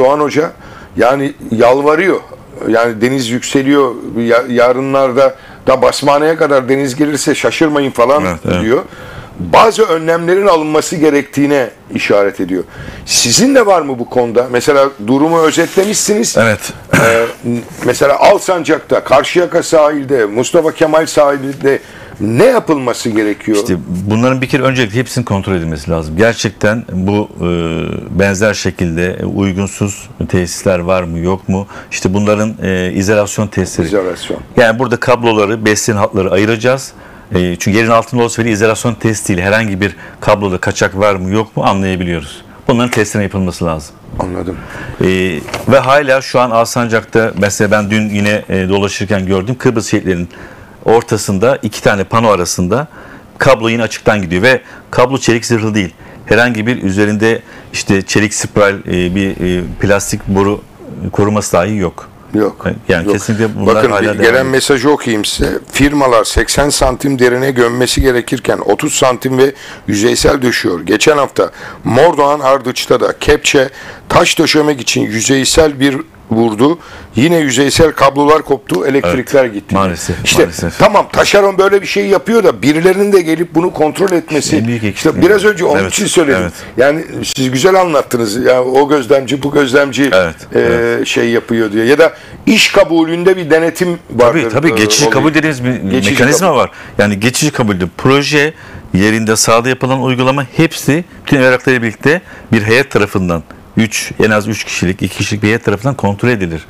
Doğan Hoca yani yalvarıyor. Yani deniz yükseliyor. Ya- yarınlarda da basmaneye kadar deniz gelirse şaşırmayın falan Evet, evet. diyor. Bazı önlemlerin alınması gerektiğine işaret ediyor. Sizin de var mı bu konuda? Mesela durumu özetlemişsiniz. Evet. Ee, mesela Alsancak'ta, Karşıyaka sahilde, Mustafa Kemal sahilde ne yapılması gerekiyor? İşte bunların bir kere öncelikle hepsinin kontrol edilmesi lazım. Gerçekten bu e, benzer şekilde uygunsuz tesisler var mı yok mu? İşte bunların e, izolasyon testleri. İzolasyon. Yani burada kabloları, besleyen hatları ayıracağız. E, çünkü yerin altında olsa bile izolasyon testiyle herhangi bir kabloda kaçak var mı yok mu anlayabiliyoruz. Bunların testine yapılması lazım. Anladım. Ee, ve hala şu an Alsancak'ta mesela ben dün yine e, dolaşırken gördüm Kıbrıs şehitlerinin ortasında iki tane pano arasında kablo yine açıktan gidiyor ve kablo çelik zırhlı değil. Herhangi bir üzerinde işte çelik spiral e, bir e, plastik boru koruması dahi yok. Yok. Yani yok. kesinlikle bunlar Bakın hala bir gelen mesajı okuyayım size. Firmalar 80 santim derine gömmesi gerekirken 30 santim ve yüzeysel döşüyor. Geçen hafta Mordoğan Ardıç'ta da kepçe taş döşemek için yüzeysel bir vurdu. Yine yüzeysel kablolar koptu, elektrikler gitti. maalesef, İşte maalesef. tamam taşeron böyle bir şey yapıyor da birilerinin de gelip bunu kontrol etmesi. İşte biraz önce onun Evet, için söyledim. evet. Yani siz güzel anlattınız. Ya o gözlemci bu gözlemci Evet, e, evet. şey yapıyor diyor. Ya da iş kabulünde bir denetim vardır. Tabii tabii e, geçici kabul dediğimiz bir Geçici mekanizma kabul. var. Yani geçici kabulde proje yerinde sahada yapılan uygulama hepsi bütün evraklarıyla birlikte bir heyet tarafından 3 en az 3 kişilik 2 kişilik bir heyet tarafından kontrol edilir.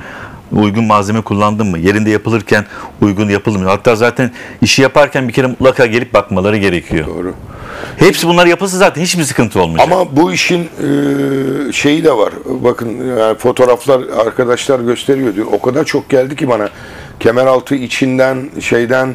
Uygun malzeme kullandın mı? Yerinde yapılırken uygun yapıldı mı? Hatta zaten işi yaparken bir kere mutlaka gelip bakmaları gerekiyor. Doğru. Hepsi bunlar yapılsa zaten hiçbir sıkıntı olmayacak. Ama bu işin e, şeyi de var. Bakın yani fotoğraflar arkadaşlar gösteriyor diyor. O kadar çok geldi ki bana. Kemeraltı içinden şeyden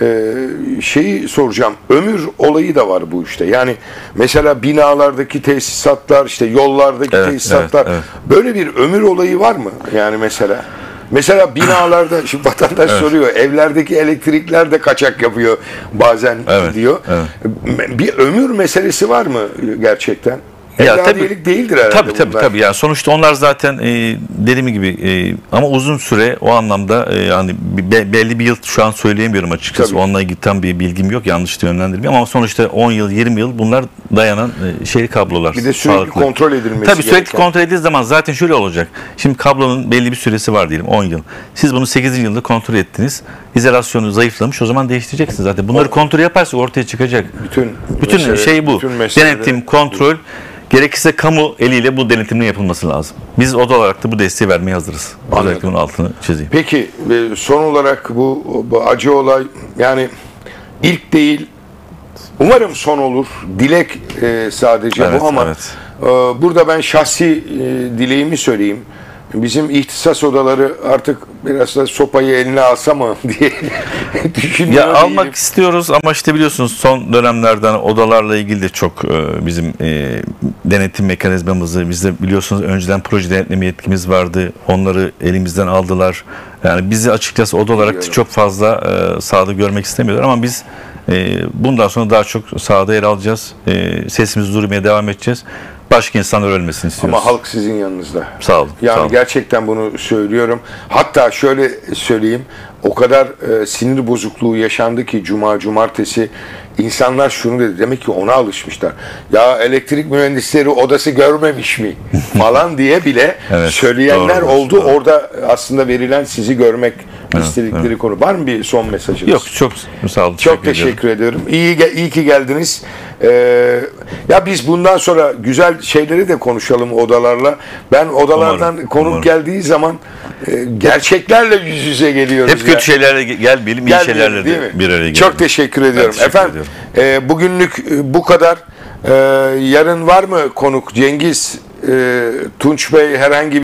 e, şeyi soracağım. Ömür olayı da var bu işte. Yani mesela binalardaki tesisatlar, işte yollardaki Evet, tesisatlar evet, evet. böyle bir ömür olayı var mı? Yani mesela Mesela binalarda şimdi vatandaş soruyor evlerdeki elektrikler de kaçak yapıyor bazen Evet, diyor. evet. Bir ömür meselesi var mı gerçekten? Ya Evladiyelik değildir herhalde Tabii tabii bunlar. tabii. Yani sonuçta onlar zaten e, dediğim gibi e, ama uzun süre o anlamda e, yani be- belli bir yıl şu an söyleyemiyorum açıkçası. Tabii. Onunla ilgili tam bir bilgim yok. Yanlış da yönlendirmiyorum ama sonuçta 10 yıl 20 yıl bunlar dayanan e, şeyli kablolar. Bir de sürekli sağlıklı. kontrol edilmesi Tabii sürekli gereken. kontrol edildiği zaman zaten şöyle olacak. Şimdi kablonun belli bir süresi var diyelim 10 yıl. Siz bunu 8. yılda kontrol ettiniz. İzolasyonu zayıflamış o zaman değiştireceksiniz zaten. Bunları kontrol yaparsa ortaya çıkacak. Bütün Bütün mesele- şey bu. bütün mesele- Denetim, kontrol. Gerekirse kamu eliyle bu denetimin yapılması lazım. Biz oda olarak da bu desteği vermeye hazırız. Özellikle bunun altını çizeyim. Peki e, son olarak bu, bu acı olay yani ilk değil umarım son olur. Dilek e, sadece Evet, bu ama evet. e, burada ben şahsi e, dileğimi söyleyeyim. Bizim ihtisas odaları artık biraz da sopayı eline alsa mı diye düşünüyor Ya değilim. almak istiyoruz ama işte biliyorsunuz son dönemlerden odalarla ilgili de çok e, bizim e, denetim mekanizmamızı bizde biliyorsunuz önceden proje denetleme yetkimiz vardı. Onları elimizden aldılar. Yani bizi açıkçası oda olarak Biliyorum. çok fazla e, sahada görmek istemiyorlar ama biz e, bundan sonra daha çok sahada yer alacağız. E, sesimizi duyurmaya devam edeceğiz. Başka insanlar ölmesini istiyoruz. Ama halk sizin yanınızda. Sağ olun. Yani sağ olun. gerçekten bunu söylüyorum. Hatta şöyle söyleyeyim. O kadar e, sinir bozukluğu yaşandı ki cuma cumartesi insanlar şunu dedi. Demek ki ona alışmışlar. Ya elektrik mühendisleri odası görmemiş mi? falan diye bile Evet, söyleyenler doğru, oldu. doğru. Orada aslında verilen sizi görmek Evet, istedikleri konu. Var mı bir son mesajınız? Yok çok sağ olun. Çok teşekkür ediyorum. İyi ge- iyi ki geldiniz. Ee, ya biz bundan sonra güzel şeyleri de konuşalım odalarla. Ben odalardan Umarım, konuk umarım. geldiği zaman e, gerçekle yüz yüze geliyoruz. Hep ya. kötü şeylerle ge- gelmeyelim, iyi şeylerle değil de mi? bir araya gelelim. Çok teşekkür ediyorum. teşekkür Efendim ediyorum. e, bugünlük e, bu kadar. E, yarın var mı konuk Cengiz, e, Tunç Bey herhangi